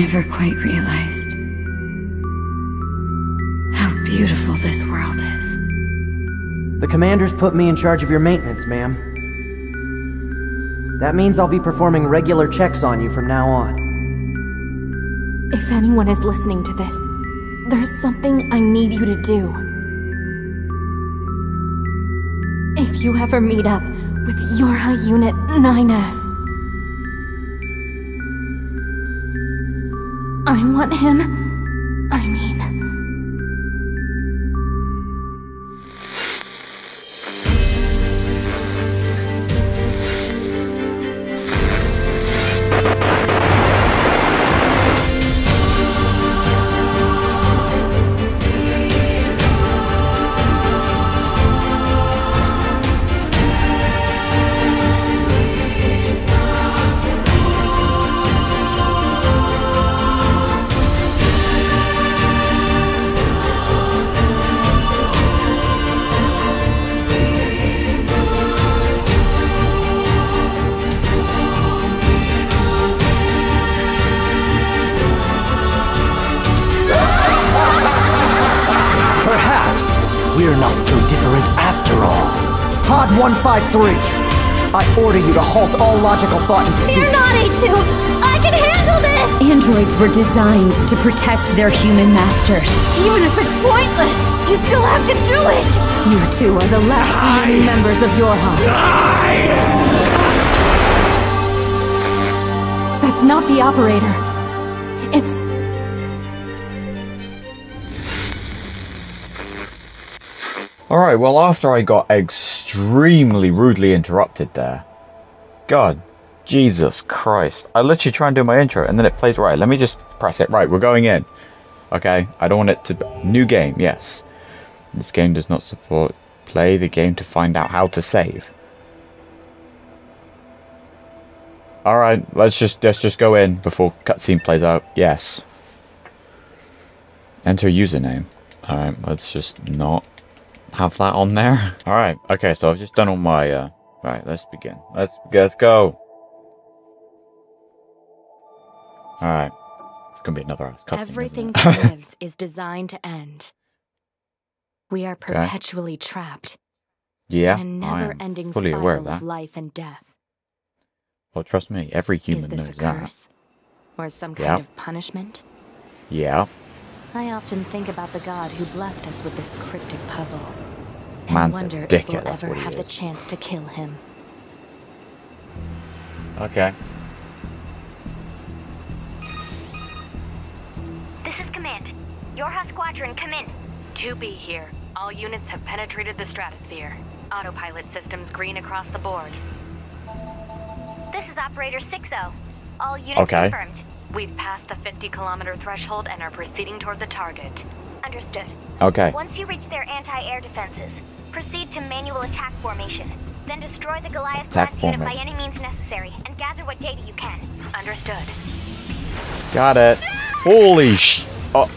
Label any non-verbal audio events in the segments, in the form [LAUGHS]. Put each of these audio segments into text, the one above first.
never quite realized how beautiful this world is. The commander's put me in charge of your maintenance, ma'am. That means I'll be performing regular checks on you from now on. If anyone is listening to this, there's something I need you to do. If you ever meet up with Yorha Unit 9S, I want him. I mean. Order you to halt all logical thought and speech. Fear not, A2! I can handle this! Androids were designed to protect their human masters. Even if it's pointless, you still have to do it! You two are the last remaining members of Yorha. That's not the operator. It's. Alright, well, after I got extremely rudely interrupted there. God, Jesus Christ. I literally try and do my intro and then it plays right. Let me just press it. Right, we're going in. Okay, I don't want it to. New game, yes. This game does not support. Play the game to find out how to save. Alright, let's just let's just go in before cutscene plays out. Yes. Enter username. Alright, let's just not have that on there. [LAUGHS] Alright, okay, so I've just done all my uh right, let's begin. Let's let's go. Alright. It's gonna be another cutscene. Everything [LAUGHS] that lives is designed to end. We are perpetually trapped yeah, in a never-ending fully aware of of life and death. Well, trust me, every human Is this knows a that. curse? Or some kind of punishment? Yeah, I often think about the god who blessed us with this cryptic puzzle. And Man's a wonder if we'll ever have the chance to kill him. okay. This is Command. Yorha Squadron, come in. 2B here. All units have penetrated the stratosphere. Autopilot systems green across the board. This is Operator 6-0. All units Okay. confirmed. We've passed the 50 kilometer threshold and are proceeding toward the target. Understood. Okay. Once you reach their anti-air defenses, proceed to manual attack formation. Then destroy the Goliath Attack class unit by any means necessary, and gather what data you can. Understood. Got it. Holy sh. Oh.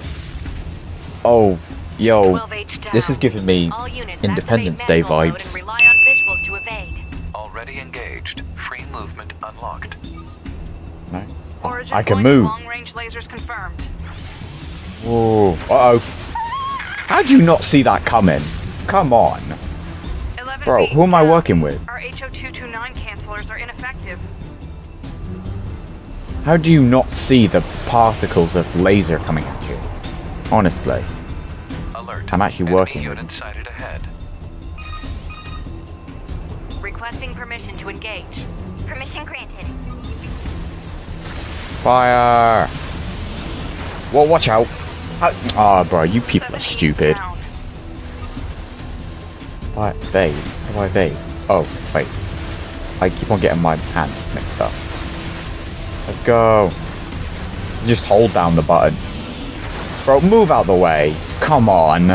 Oh. Yo. This is giving me All units Independence activate Day manual mode vibes. Rely on visuals to evade. Already engaged. Free movement unlocked. No. Origin I can point move. Long-range lasers confirmed. Whoa. Uh oh. How'd you not see that coming? Come on. Bro, who am I working with? Our HO229 cancelers are ineffective. How do you not see the particles of laser coming at you? Honestly. Alert. I'm actually Enemy working with unit sighted ahead. Requesting permission to engage. Permission granted. Fire! Well, watch out! Ah, bro, you people are 17 stupid. Why do I evade? Oh, wait. I keep on getting my hand mixed up. Let's go. Just hold down the button. Bro, move out the way. Come on.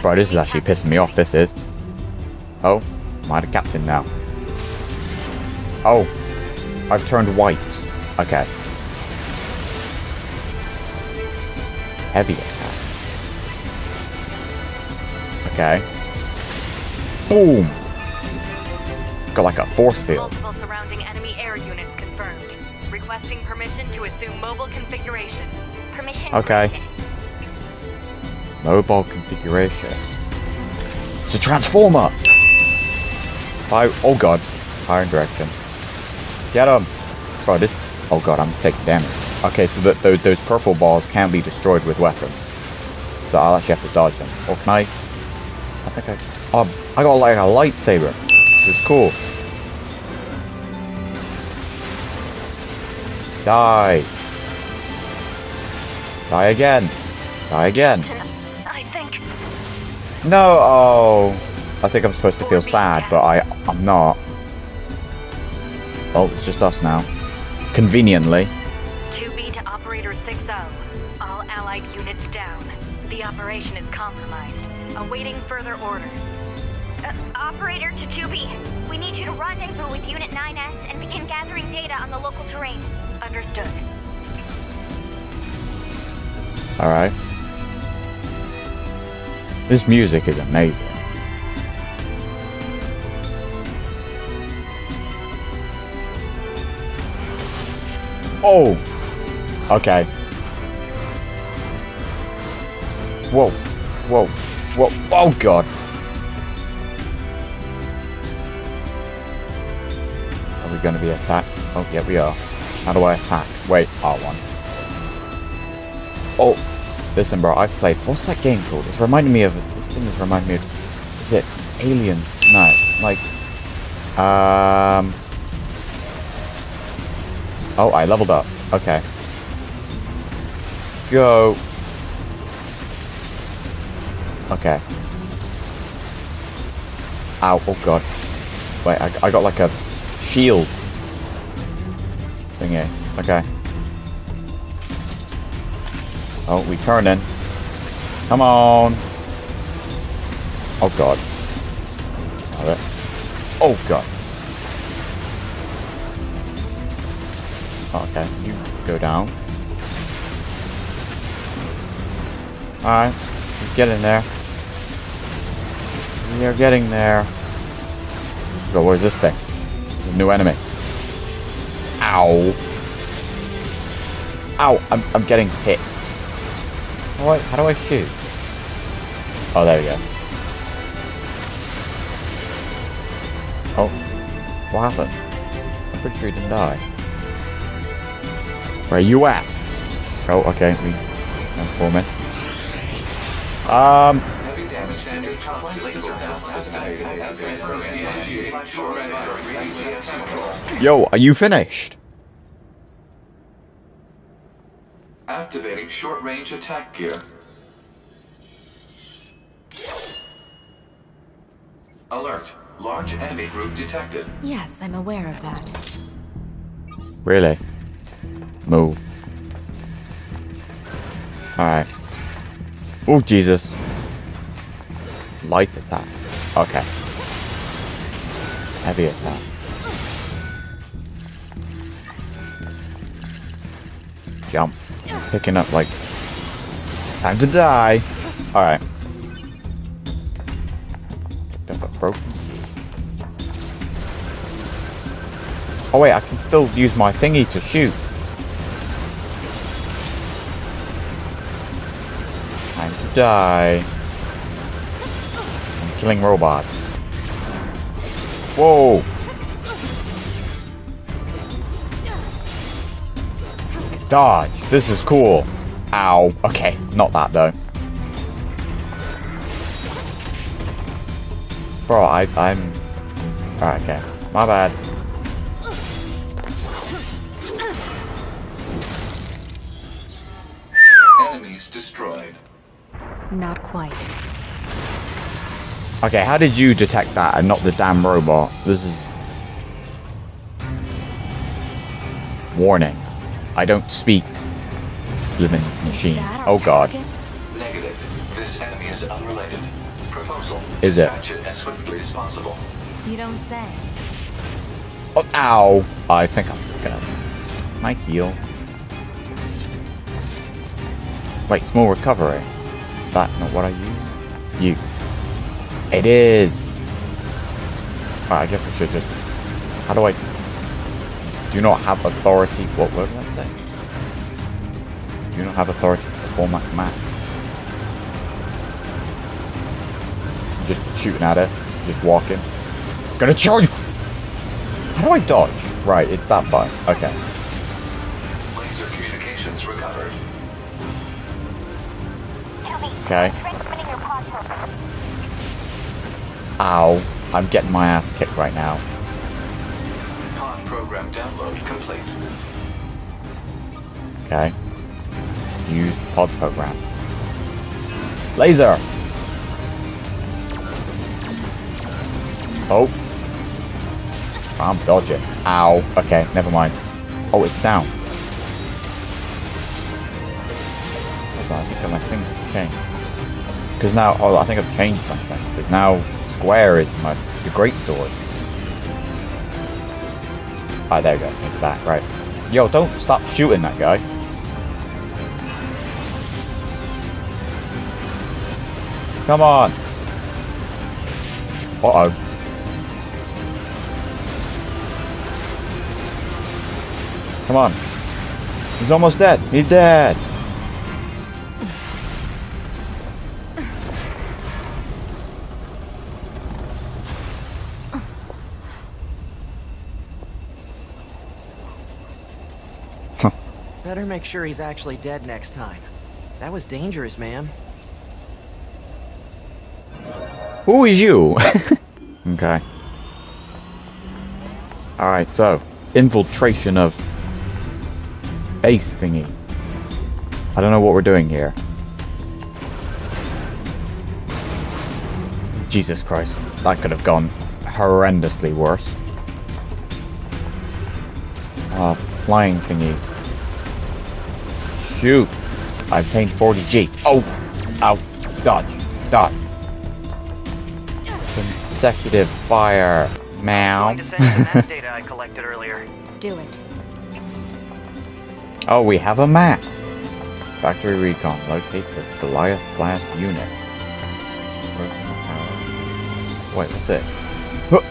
Bro, this is actually pissing me off, this is. Oh, am I the captain now? Oh, I've turned white. Okay. Heavy attack. Okay. Boom! Got like a force field. Multiple surrounding enemy air units confirmed. Requesting permission to assume mobile configuration. Permission Okay. granted. Mobile configuration. It's a transformer! Fire. Oh god. Fire in direction. Get him! Bro, this. Oh god, I'm taking damage. Okay, so that those, those purple balls can be destroyed with weapons. So I'll actually have to dodge them. Or can I? I think I. Oh, I got like a lightsaber. This is cool. Die. Die again. Die again. I think No, oh. I think I'm supposed to feel sad, but I, I'm not. Oh, it's just us now. Conveniently. 2B to Operator 6-0. All allied units down. The operation is compromised. Awaiting further orders. Uh, operator to 2B. We need you to rendezvous with Unit 9S and begin gathering data on the local terrain. Understood. Alright. This music is amazing. Oh! Okay. Whoa. Whoa. Whoa. Oh god. We gonna be attacked? Oh, yeah, we are. How do I attack? Wait, R1. Oh, listen, bro. I've played. What's that game called? It's reminding me of. This thing is reminding me of. Is it Alien? No, like. Um. Oh, I leveled up. Okay. Go. Okay. Ow. Oh god. Wait, I, I got like a shield thingy. Okay. Oh, we turning. Come on. Oh god. Got it. Oh god. Okay, you go down. Alright, get in there. We are getting there. Go, where's this thing? New enemy. Ow. Ow, I'm, I'm getting hit. How do, I, how do I shoot? Oh, there we go. Oh, what happened? I'm pretty sure he didn't die. Where are you at? Oh, okay, we transform in. Um, yo, are you finished? Activating short-range attack gear. Alert. Large enemy group detected. Yes, I'm aware of that. Really? Move. Alright. Oh, Jesus. Light attack. Okay. Heavy attack. Jump. Picking up, like... Time to die. Alright. Picked up a broken. Oh wait, I can still use my thingy to shoot. Time to die. I'm killing robots. Whoa! Dodge. This is cool. Ow. Okay, not that though. Bro, I, I'm... Alright, okay. My bad. Enemies destroyed. Not quite. Okay, how did you detect that and not the damn robot? This is... Warning. I don't speak living machine. Oh god. Negative. This enemy is unrelated. Proposal. Is it? Dispatch it as swiftly as possible. You don't say. Oh, ow. I think I'm gonna... Might heal. Wait, small recovery. Is that not what I use? You. It is. I guess I should just... How do I... Do not have authority. What word did that say? Do not have authority to format command. Just shooting at it. Just walking. Gonna charge! How do I dodge? Right, it's that button. Okay. Laser communications recovered. Okay. Ow. I'm getting my ass kicked right now. Pod program download complete. Okay. Use pod program. Laser! Oh. I'm dodging. Ow. Okay, never mind. Oh, it's down. I think my thing changed. Because now, oh, I think I've changed something. Because now square is my the great sword. Ah, there we go. Change that. Right. Yo, don't stop shooting that guy. Come on. Uh-oh. Come on. He's almost dead. He's dead. Better make sure he's actually dead next time. That was dangerous, man. Who is you? [LAUGHS] okay. Alright, so. Infiltration of base thingy. I don't know what we're doing here. Jesus Christ. That could have gone horrendously worse. Oh, flying thingies. Shoot. I've changed 40G. Oh! Ow. Dodge. Dodge. Consecutive fire. Meow. Going to send you that data I collected earlier. [LAUGHS] Do it. Oh, we have a map. Factory recon. Locate the Goliath class unit. Wait, what's it? Huh.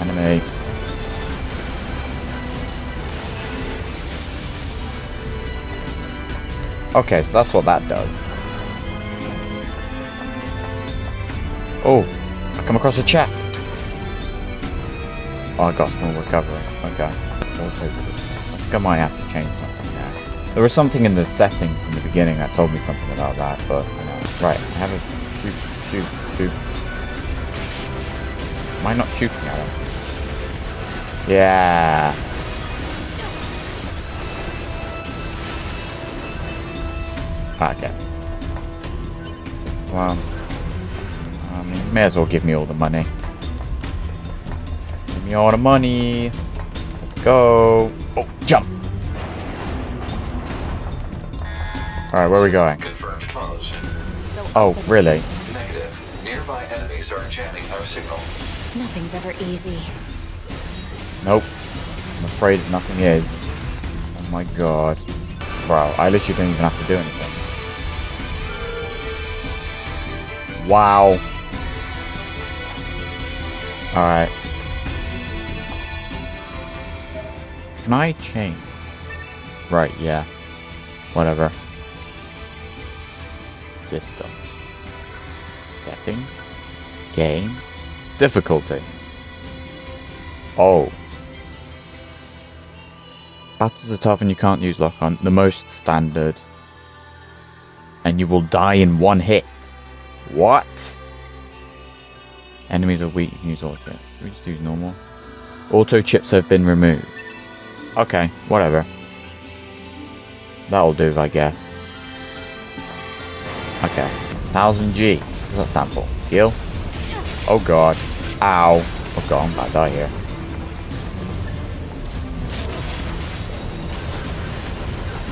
Enemy. Okay, so that's what that does. Oh, I come across a chest. Oh, I got small recovery. Okay. I think I might have to change something now. There was something in the settings in the beginning that told me something about that, but. Right, I have a shoot, shoot, shoot. Am I not shooting at him? Yeah. Okay. Well, I mean, may as well give me all the money. Give me all the money. Let's go. Oh, jump. Alright, where are we going? Confirmed closed. So Oh, really? Negative. Nearby enemies are jamming our signal. Nothing's ever easy. Nope. I'm afraid nothing is. Oh my god. Bro, I literally don't even have to do anything. Wow. Alright. Can I change? Right, yeah. Whatever. System. Settings. Game. Difficulty. Oh. Battles are tough and you can't use lock on. The most standard. And you will die in one hit. What? Enemies are weak, use auto. We just use normal. Auto chips have been removed. Okay, whatever. That'll do, I guess. Okay. 1000G. What does that stand for? Heal? Oh god. Ow. Oh god, I'm about to die here.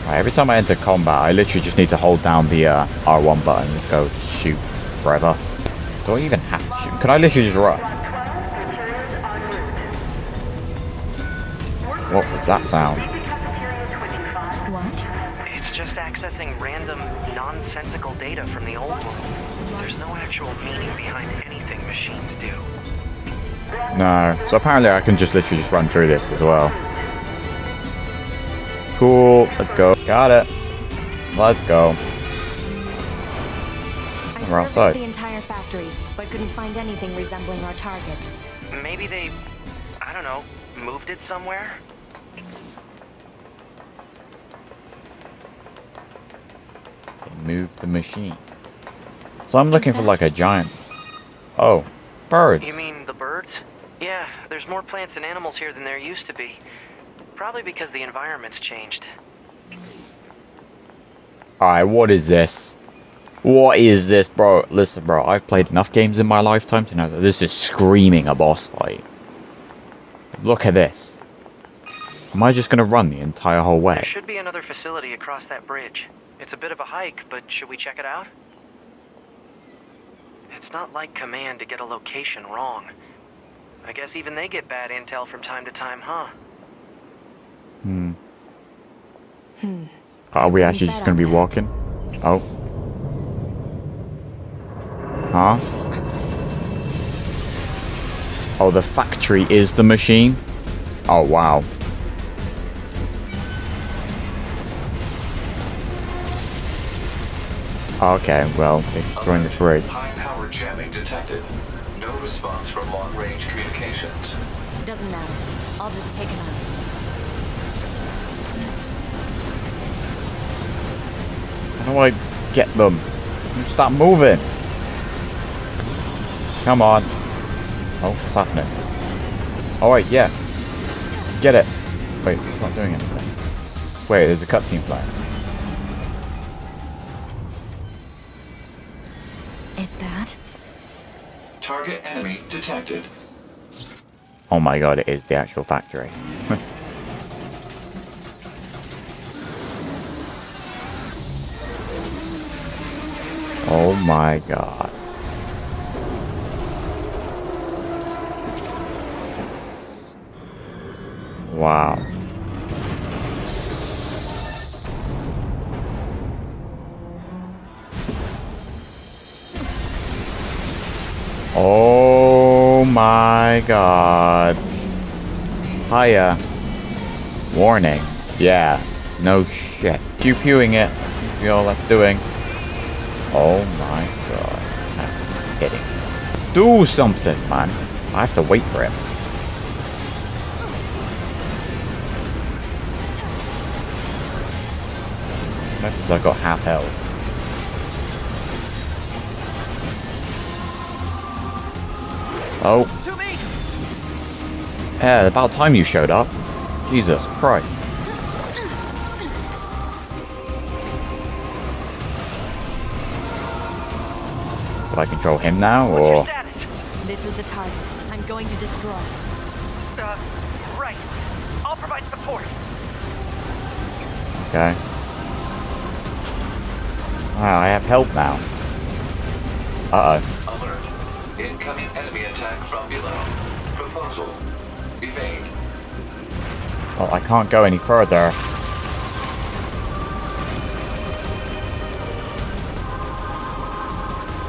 Right, every time I enter combat, I literally just need to hold down the uh, R1 button and go shoot forever. Do I even have to shoot? Can I literally just run? What was that sound? What? It's just accessing random, nonsensical data from the old world. There's no actual meaning behind anything machines do. No. So apparently I can just literally just run through this as well. Cool. Let's go. Got it. Let's go. I We're surveyed outside. the entire factory, but couldn't find anything resembling our target. Maybe they, I don't know, moved it somewhere? Move the machine. So I'm looking for like a giant. Oh, birds. You mean the birds? Yeah, there's more plants and animals here than there used to be. Probably because the environment's changed. Alright, what is this? What is this, bro? Listen, bro, I've played enough games in my lifetime to know that this is screaming a boss fight. Look at this. Am I just gonna run the entire whole way? There should be another facility across that bridge. It's a bit of a hike, but should we check it out? It's not like Command to get a location wrong. I guess even they get bad intel from time to time, huh? Hmm. Hmm. Are we actually just gonna be walking? Oh. Huh? Oh, the factory is the machine? Oh, wow. Okay, well, they're destroying the bridge. High power jamming detected. No response from long range communications. Doesn't matter. I'll just take it out. How do I get them? You Stop moving! Come on. Oh, what's happening? Oh wait, yeah. Get it. Wait, it's not doing anything. Wait, there's a cutscene playing. Is that? Target enemy detected. Oh my god, it is the actual factory. [LAUGHS] oh my god. Wow. Oh my god. Hiya. Warning. Yeah. No shit. Pew pewing it. You all that's doing. Oh my god. I'm kidding. Do something, man. I have to wait for it. Because I've got half health. Oh. Yeah, about time you showed up. Jesus Christ. Do I control him now, or...? This is the target. I'm going to destroy. Uh, right. I'll provide support. Okay. Wow, I have help now. Uh-oh. Alert. Incoming enemy attack from below. Proposal. Evade. Well, I can't go any further.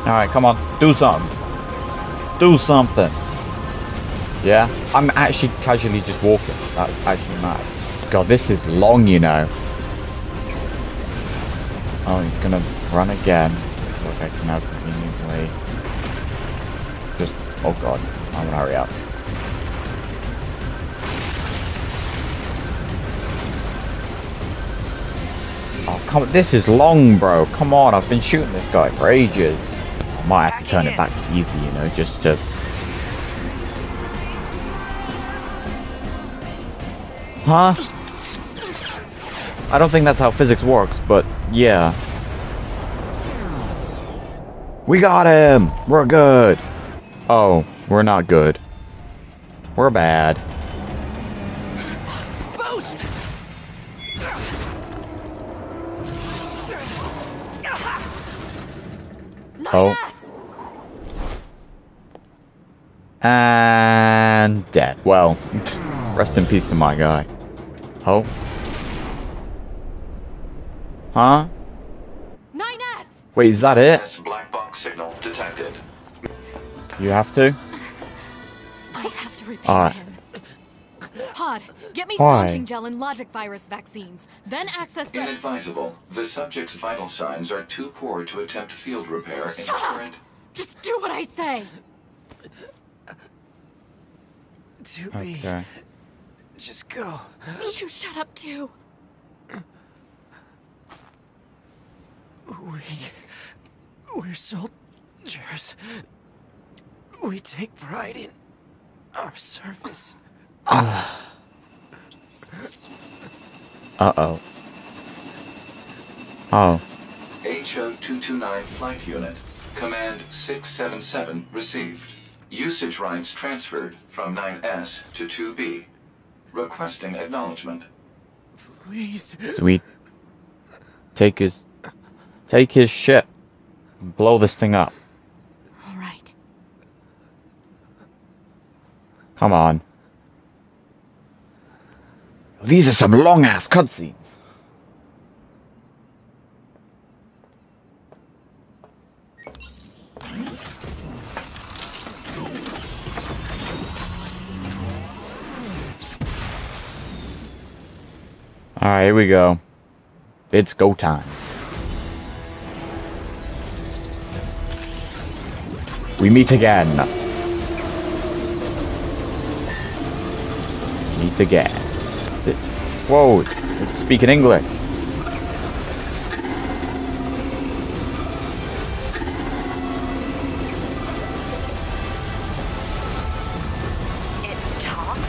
Alright, come on. Do something. Do something. Yeah? I'm actually casually just walking. That's actually mad. God, this is long, you know. Oh, he's gonna run again. Look, I can now conveniently... Just... Oh god. I'm gonna hurry up. Oh, come on. This is long, bro. Come on. I've been shooting this guy for ages. I might have to turn it back easy, you know, just to... Huh? I don't think that's how physics works, but yeah. We got him! We're good! Oh, we're not good. We're bad. Boost! Oh. And dead. Well, rest in peace to my guy. Oh. Huh? 9S! Wait, is that it? S black box signal detected. You have to? [LAUGHS] I have to repair Ah. him. Pod, get me Why? staunching gel and logic virus vaccines. Then access the. Inadvisable. The subject's vital signs are too poor to attempt field repair in Shut up! current. Just do what I say. To be. Okay. Just go. You shut up too. We. We're soldiers. We take pride in our service. [SIGHS] Uh oh. Oh. HO229 Flight Unit. Command 677 received. Usage rights transferred from 9S to 2B. Requesting acknowledgement. Please. Sweet. Take his take his ship and blow this thing up. All right. Come on. These are some long ass cutscenes. Alright, here we go. It's go time. We meet again. Meet again. It- Whoa, it's, it's speaking English. It talks?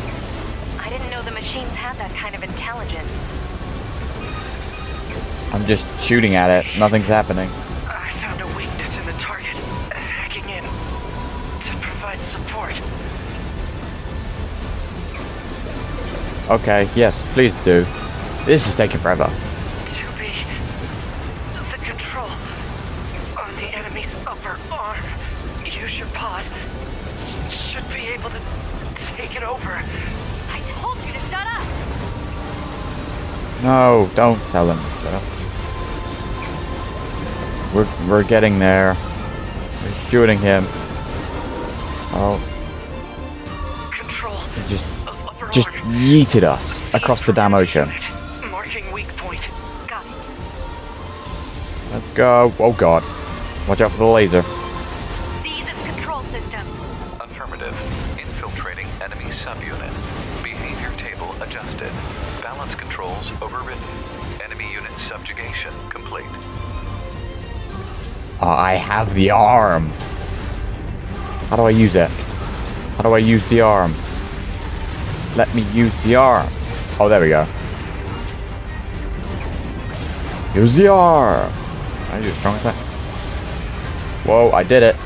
I didn't know the machines had that kind of intelligence. I'm just shooting at it. Nothing's happening. Okay, yes, please do. This is taking forever. To be the control on the enemy's upper arm. Use your pod. Should be able to take it over. I told you to shut up! No, don't tell him. Shut up. We're, we're getting there. We're shooting him. Oh, Control. just, just yeeted us across the damn ocean. Marking weak point. Got it. Oh, Let's go. Oh god. Watch out for the laser. These is control system. Affirmative. Infiltrating enemy subunit. Behavior table adjusted. Balance controls overridden. Enemy unit subjugation complete. Oh, I have the arm. How do I use it? How do I use the arm? Let me use the arm. Oh, there we go. Use the arm. I use strong attack. Whoa, I did it.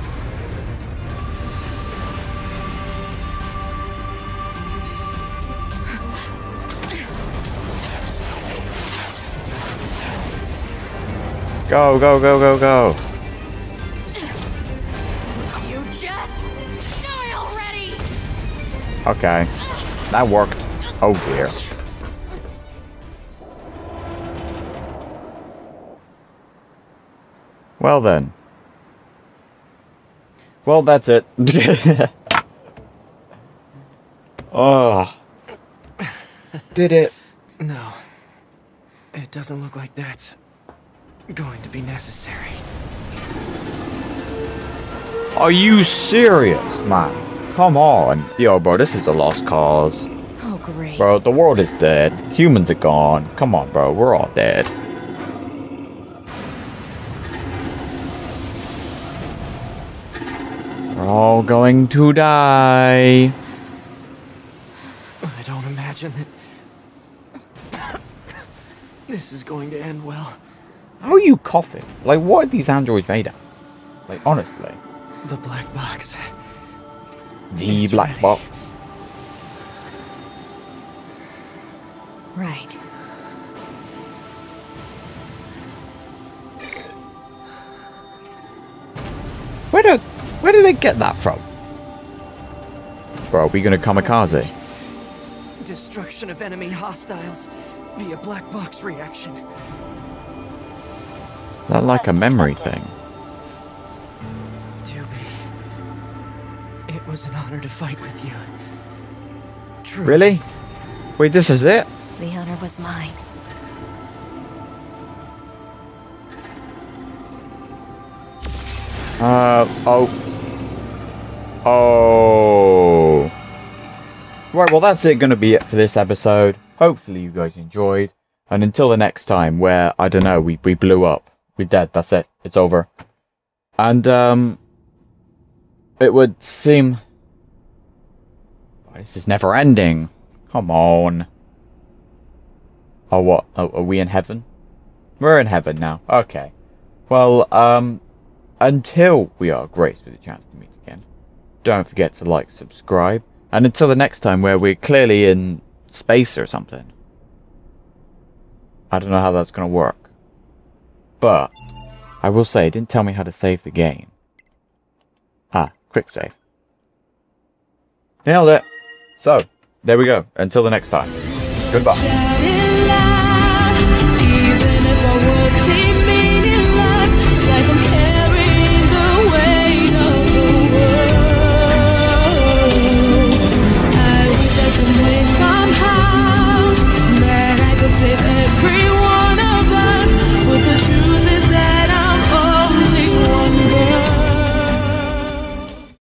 Go, go, go, go, go. You just die already. Okay. That worked. Oh dear. Well then. Well, that's it. [LAUGHS] oh. Did it. No. It doesn't look like that's going to be necessary. Are you serious, man? Come on. Yo, bro, this is a lost cause. Oh, great. Bro, the world is dead. Humans are gone. Come on, bro. We're all dead. We're all going to die. I don't imagine that. this is going to end well. How are you coughing? Like, what are these androids made of? Like, honestly. The black box. The It's black ready. box. Right. Where do, where did they get that from? Bro, are we gonna kamikaze? Destruction of enemy hostiles via black box reaction. Is that like a memory thing? Was an honor to fight with you. true. Really? Wait, this is it? The honor was mine. Uh, oh. Oh. Right, well, that's it going to be it for this episode. Hopefully, you guys enjoyed. And until the next time, where, I don't know, we, we blew up. We're dead. That's it. It's over. And, um, it would seem. This is never ending. Come on. Oh, what? Oh, are we in heaven? We're in heaven now. Okay. Well, um, until we are graced with a chance to meet again, don't forget to like, subscribe, and until the next time where we're clearly in space or something. I don't know how that's going to work. But, I will say, it didn't tell me how to save the game. Quick save. Nailed it! So, there we go. Until the next time. Goodbye.